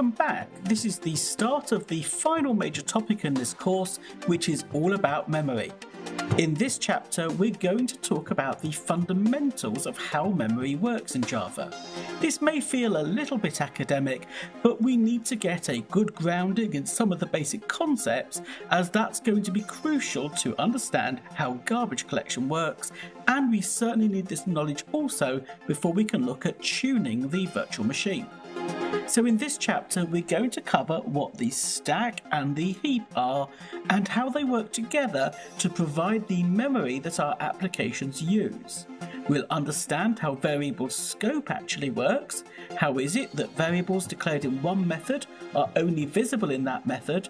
welcome back. This is the start of the final major topic in this course, which is all about memory. In this chapter, we're going to talk about the fundamentals of how memory works in Java. This may feel a little bit academic, but we need to get a good grounding in some of the basic concepts, as that's going to be crucial to understand how garbage collection works, and we certainly need this knowledge also before we can look at tuning the virtual machine. So in this chapter we're going to cover what the stack and the heap are and how they work together to provide the memory that our applications use. We'll understand how variable scope actually works, how is it that variables declared in one method are only visible in that method,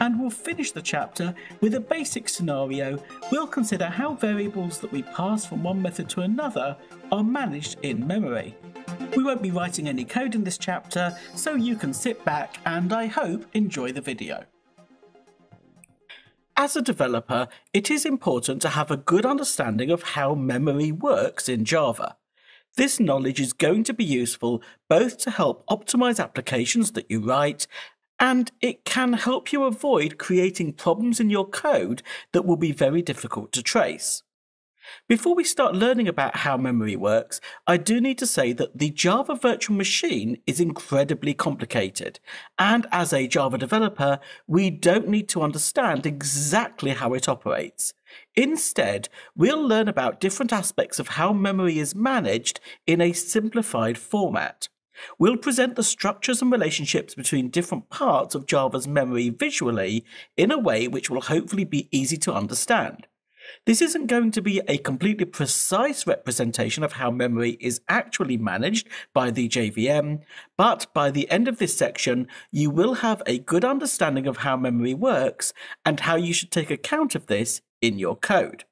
and we'll finish the chapter with a basic scenario. We'll consider how variables that we pass from one method to another are managed in memory. We won't be writing any code in this chapter, so you can sit back and I hope enjoy the video. As a developer, it is important to have a good understanding of how memory works in Java. This knowledge is going to be useful both to help optimize applications that you write and it can help you avoid creating problems in your code that will be very difficult to trace. Before we start learning about how memory works, I do need to say that the Java virtual machine is incredibly complicated, and as a Java developer, we don't need to understand exactly how it operates. Instead, we'll learn about different aspects of how memory is managed in a simplified format. We'll present the structures and relationships between different parts of Java's memory visually in a way which will hopefully be easy to understand. This isn't going to be a completely precise representation of how memory is actually managed by the JVM, but by the end of this section, you will have a good understanding of how memory works and how you should take account of this in your code.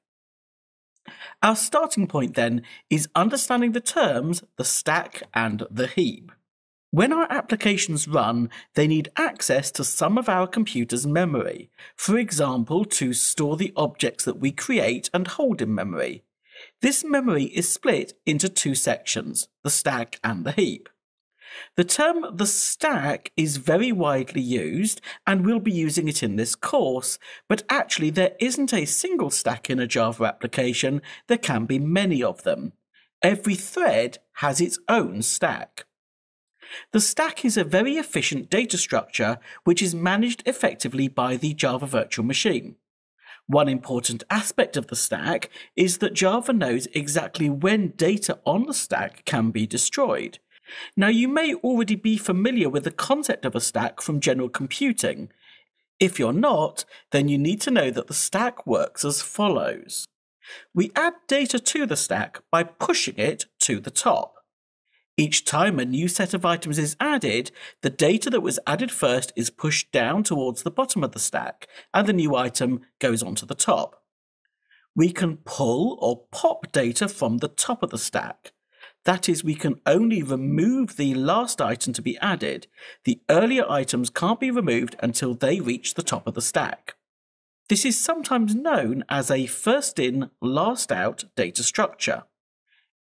Our starting point then is understanding the terms the stack and the heap. When our applications run, they need access to some of our computer's memory, for example, to store the objects that we create and hold in memory. This memory is split into two sections, the stack and the heap. The term the stack is very widely used, and we'll be using it in this course, but actually there isn't a single stack in a Java application, there can be many of them. Every thread has its own stack. The stack is a very efficient data structure which is managed effectively by the Java Virtual Machine. One important aspect of the stack is that Java knows exactly when data on the stack can be destroyed. Now, you may already be familiar with the concept of a stack from general computing. If you're not, then you need to know that the stack works as follows. We add data to the stack by pushing it to the top. Each time a new set of items is added, the data that was added first is pushed down towards the bottom of the stack, and the new item goes onto the top. We can pull or pop data from the top of the stack. That is, we can only remove the last item to be added. The earlier items can't be removed until they reach the top of the stack. This is sometimes known as a first in, last out data structure.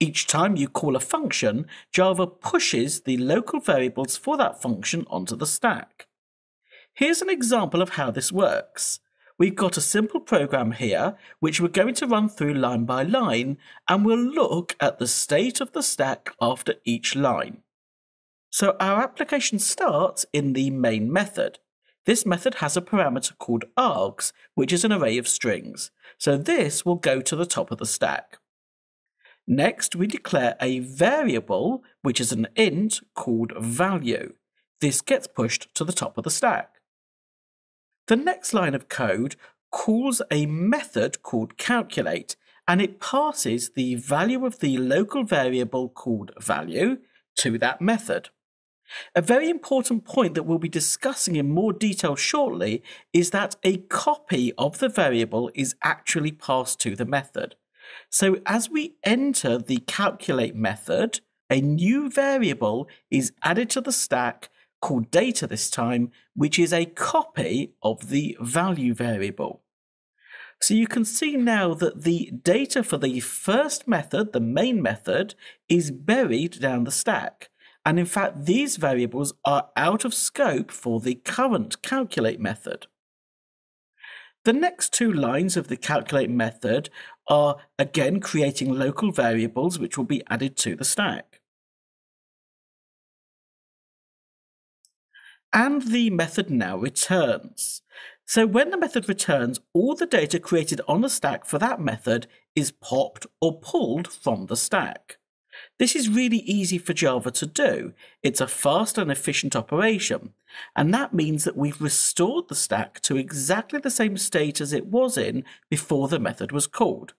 Each time you call a function, Java pushes the local variables for that function onto the stack. Here's an example of how this works. We've got a simple program here, which we're going to run through line by line, and we'll look at the state of the stack after each line. So our application starts in the main method. This method has a parameter called args, which is an array of strings. So this will go to the top of the stack. Next, we declare a variable, which is an int called value. This gets pushed to the top of the stack. The next line of code calls a method called calculate, and it passes the value of the local variable called value to that method. A very important point that we'll be discussing in more detail shortly is that a copy of the variable is actually passed to the method. So as we enter the calculate method, a new variable is added to the stack called data this time, which is a copy of the value variable. So you can see now that the data for the first method, the main method, is buried down the stack. and in fact these variables are out of scope for the current calculate method. The next two lines of the calculate method are again creating local variables which will be added to the stack. And the method now returns. So when the method returns, all the data created on the stack for that method is popped or pulled from the stack. This is really easy for Java to do. It's a fast and efficient operation, and that means that we've restored the stack to exactly the same state as it was in before the method was called.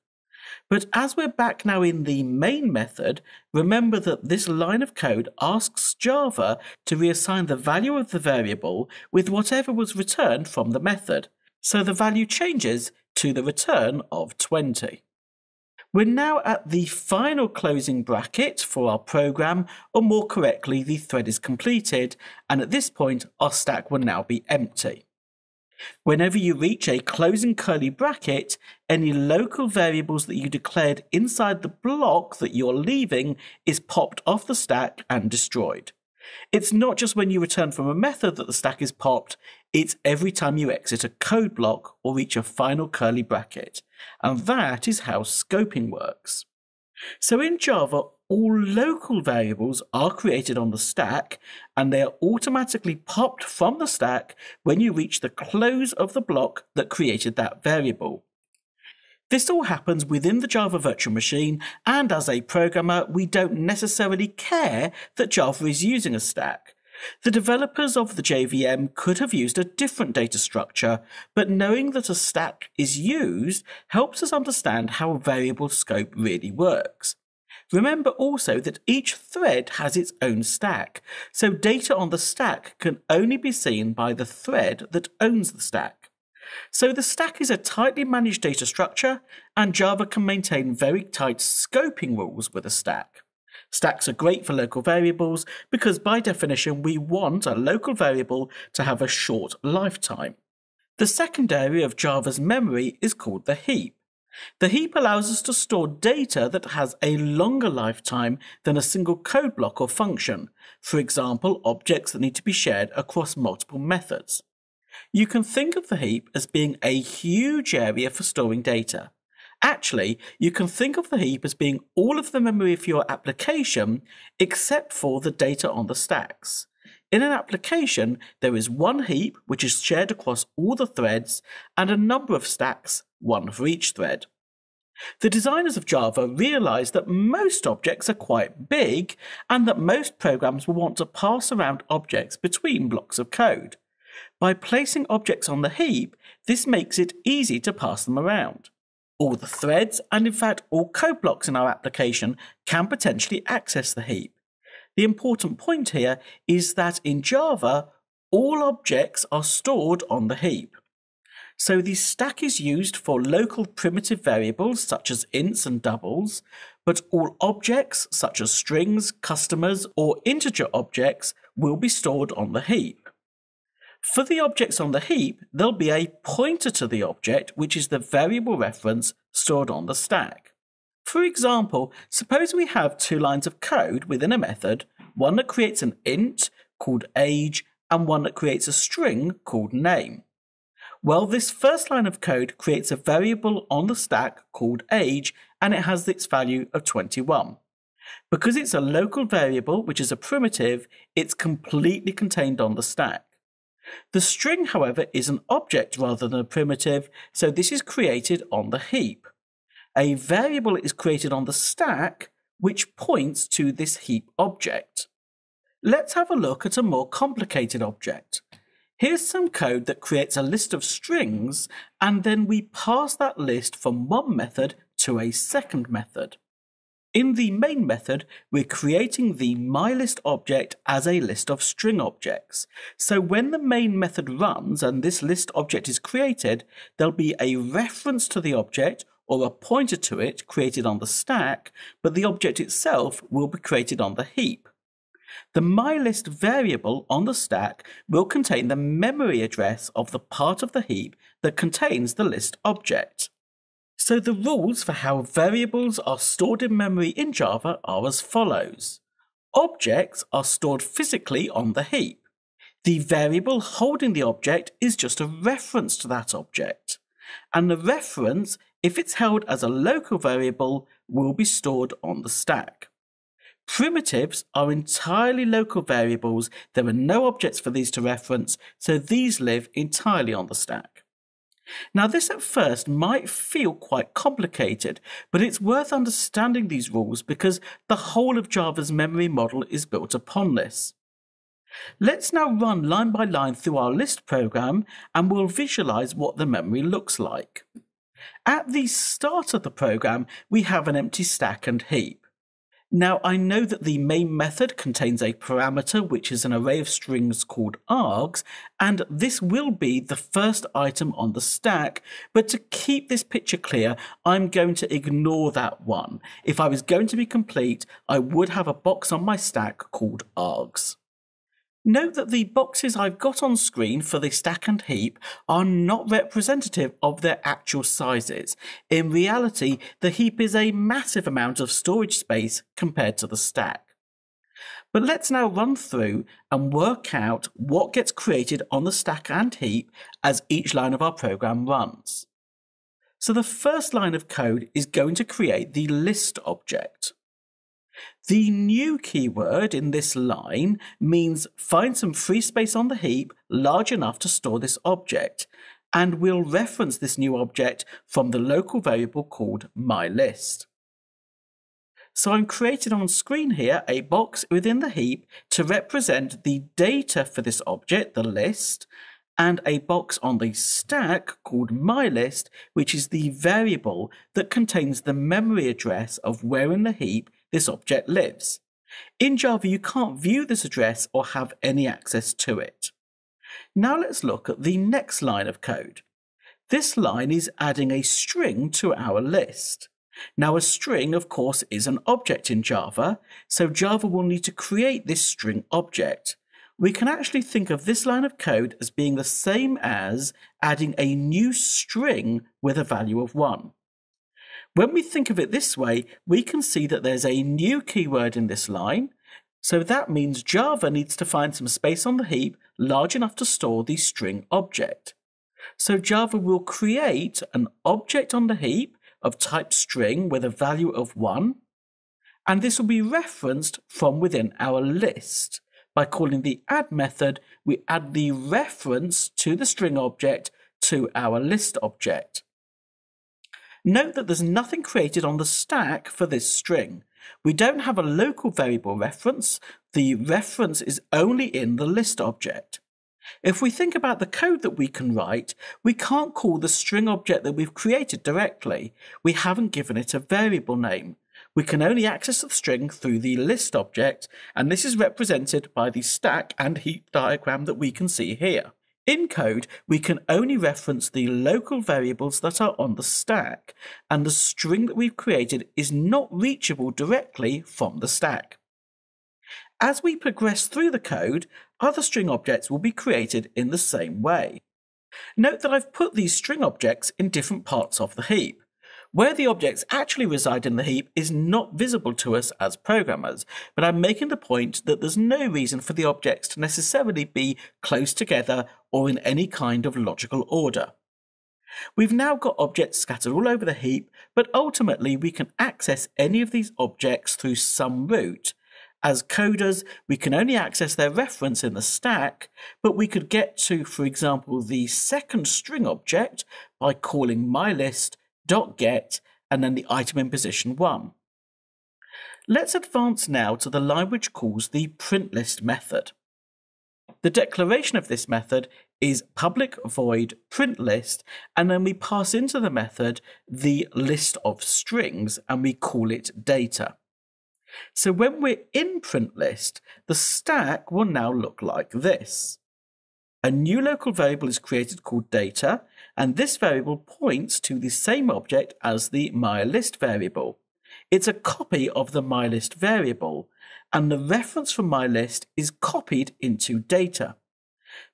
But as we're back now in the main method, remember that this line of code asks Java to reassign the value of the variable with whatever was returned from the method. So the value changes to the return of 20. We're now at the final closing bracket for our program, or more correctly, the thread is completed, and at this point, our stack will now be empty. Whenever you reach a closing curly bracket, any local variables that you declared inside the block that you're leaving is popped off the stack and destroyed. It's not just when you return from a method that the stack is popped, it's every time you exit a code block or reach a final curly bracket. And that is how scoping works. So in Java, all local variables are created on the stack and they are automatically popped from the stack when you reach the close of the block that created that variable. This all happens within the Java virtual machine, and as a programmer, we don't necessarily care that Java is using a stack. The developers of the JVM could have used a different data structure, but knowing that a stack is used helps us understand how variable scope really works. Remember also that each thread has its own stack, so data on the stack can only be seen by the thread that owns the stack. So the stack is a tightly managed data structure, and Java can maintain very tight scoping rules with a stack. Stacks are great for local variables because by definition we want a local variable to have a short lifetime. The second area of Java's memory is called the heap. The heap allows us to store data that has a longer lifetime than a single code block or function, for example, objects that need to be shared across multiple methods. You can think of the heap as being a huge area for storing data. Actually, you can think of the heap as being all of the memory for your application except for the data on the stacks. In an application, there is one heap which is shared across all the threads and a number of stacks, one for each thread. The designers of Java realized that most objects are quite big and that most programs will want to pass around objects between blocks of code. By placing objects on the heap, this makes it easy to pass them around. All the threads, and in fact all code blocks in our application, can potentially access the heap. The important point here is that in Java, all objects are stored on the heap. So the stack is used for local primitive variables such as ints and doubles, but all objects such as strings, customers, or integer objects will be stored on the heap. For the objects on the heap, there'll be a pointer to the object, which is the variable reference stored on the stack. For example, suppose we have two lines of code within a method, one that creates an int called age and one that creates a string called name. Well, this first line of code creates a variable on the stack called age and it has its value of 21. Because it's a local variable, which is a primitive, it's completely contained on the stack. The string, however, is an object rather than a primitive, so this is created on the heap a variable is created on the stack which points to this heap object. Let's have a look at a more complicated object. Here's some code that creates a list of strings, and then we pass that list from one method to a second method. In the main method, we're creating the myList object as a list of string objects. So when the main method runs and this list object is created, there'll be a reference to the object or a pointer to it created on the stack, but the object itself will be created on the heap. The mylist variable on the stack will contain the memory address of the part of the heap that contains the list object. So the rules for how variables are stored in memory in Java are as follows. Objects are stored physically on the heap. The variable holding the object is just a reference to that object. And the reference, if it's held as a local variable, will be stored on the stack. Primitives are entirely local variables. There are no objects for these to reference, so these live entirely on the stack. Now, this at first might feel quite complicated, but it's worth understanding these rules because the whole of Java's memory model is built upon this. Let's now run line by line through our list program and we'll visualize what the memory looks like. At the start of the program, we have an empty stack and heap. Now, I know that the main method contains a parameter which is an array of strings called args, and this will be the first item on the stack. But to keep this picture clear, I'm going to ignore that one. If I was going to be complete, I would have a box on my stack called args. Note that the boxes I've got on screen for the stack and heap are not representative of their actual sizes. In reality, the heap is a massive amount of storage space compared to the stack. But let's now run through and work out what gets created on the stack and heap as each line of our program runs. So the first line of code is going to create the list object. The new keyword in this line means find some free space on the heap large enough to store this object, and we'll reference this new object from the local variable called mylist. So I'm creating on screen here a box within the heap to represent the data for this object, the list, and a box on the stack called mylist, which is the variable that contains the memory address of where in the heap this object lives. In Java, you can't view this address or have any access to it. Now let's look at the next line of code. This line is adding a string to our list. Now a string, of course, is an object in Java, so Java will need to create this string object. We can actually think of this line of code as being the same as adding a new string with a value of 1. When we think of it this way, we can see that there's a new keyword in this line. So that means Java needs to find some space on the heap large enough to store the string object. So Java will create an object on the heap of type string with a value of 1, and this will be referenced from within our list. By calling the add method, we add the reference to the string object to our list object. Note that there's nothing created on the stack for this string. We don't have a local variable reference. The reference is only in the list object. If we think about the code that we can write, we can't call the string object that we've created directly. We haven't given it a variable name. We can only access the string through the list object, and this is represented by the stack and heap diagram that we can see here. In code, we can only reference the local variables that are on the stack, and the string that we've created is not reachable directly from the stack. As we progress through the code, other string objects will be created in the same way. Note that I've put these string objects in different parts of the heap. Where the objects actually reside in the heap is not visible to us as programmers, but I'm making the point that there's no reason for the objects to necessarily be close together or in any kind of logical order. We've now got objects scattered all over the heap, but ultimately we can access any of these objects through some route. As coders, we can only access their reference in the stack, but we could get to, for example, the second string object by calling mylist dot get, and then the item in position 1. Let's advance now to the line which calls the printlist method. The declaration of this method is public void printlist, and then we pass into the method the list of strings and we call it data. So when we're in printlist, the stack will now look like this. A new local variable is created called data, and this variable points to the same object as the mylist variable. It's a copy of the mylist variable, and the reference for mylist is copied into data.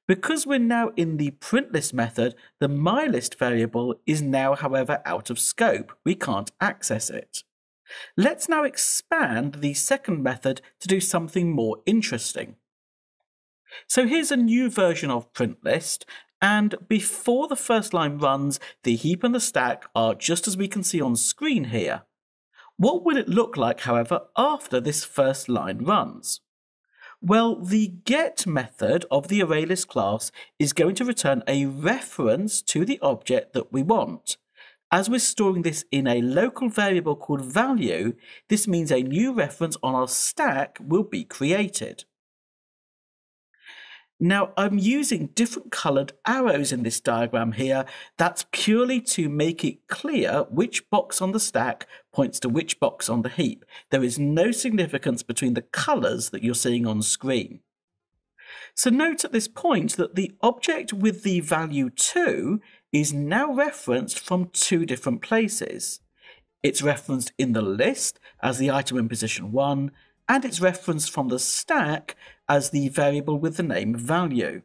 Because we're now in the printlist method, the mylist variable is now, however, out of scope. We can't access it. Let's now expand the second method to do something more interesting. So here's a new version of print list, and before the first line runs, the heap and the stack are just as we can see on screen here. What will it look like, however, after this first line runs? Well, the get method of the ArrayList class is going to return a reference to the object that we want. As we're storing this in a local variable called value, this means a new reference on our stack will be created. Now I'm using different coloured arrows in this diagram here. That's purely to make it clear which box on the stack points to which box on the heap. There is no significance between the colours that you're seeing on screen. So note at this point that the object with the value 2 is now referenced from two different places. It's referenced in the list as the item in position 1 and it's referenced from the stack as the variable with the name value.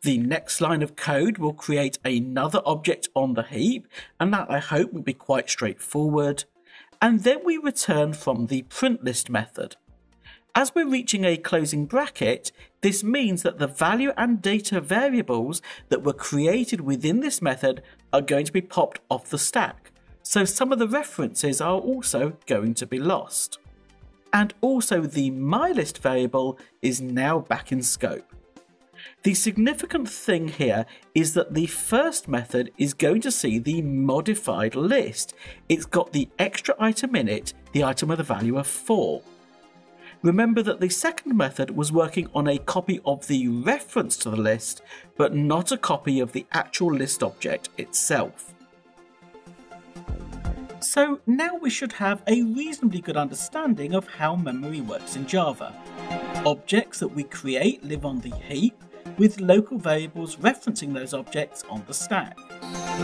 The next line of code will create another object on the heap, and that I hope will be quite straightforward. And then we return from the print list method. As we're reaching a closing bracket, this means that the value and data variables that were created within this method are going to be popped off the stack. So some of the references are also going to be lost and also the mylist variable is now back in scope. The significant thing here is that the first method is going to see the modified list. It's got the extra item in it, the item with a value of 4. Remember that the second method was working on a copy of the reference to the list, but not a copy of the actual list object itself. So now we should have a reasonably good understanding of how memory works in Java. Objects that we create live on the heap, with local variables referencing those objects on the stack.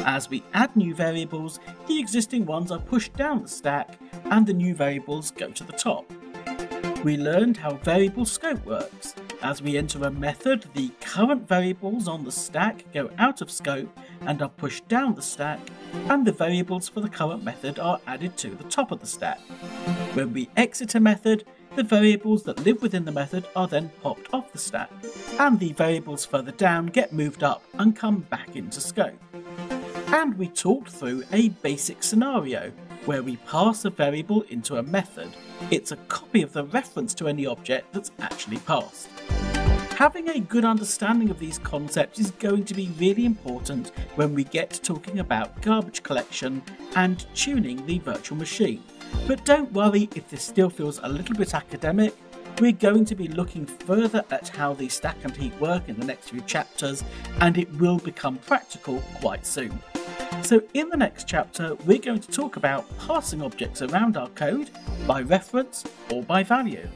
As we add new variables, the existing ones are pushed down the stack and the new variables go to the top. We learned how variable scope works. As we enter a method, the current variables on the stack go out of scope and are pushed down the stack, and the variables for the current method are added to the top of the stack. When we exit a method, the variables that live within the method are then popped off the stack, and the variables further down get moved up and come back into scope. And we talked through a basic scenario where we pass a variable into a method. It's a copy of the reference to any object that's actually passed. Having a good understanding of these concepts is going to be really important when we get to talking about garbage collection and tuning the virtual machine. But don't worry if this still feels a little bit academic, we're going to be looking further at how the stack and heap work in the next few chapters, and it will become practical quite soon. So in the next chapter, we're going to talk about passing objects around our code by reference or by value.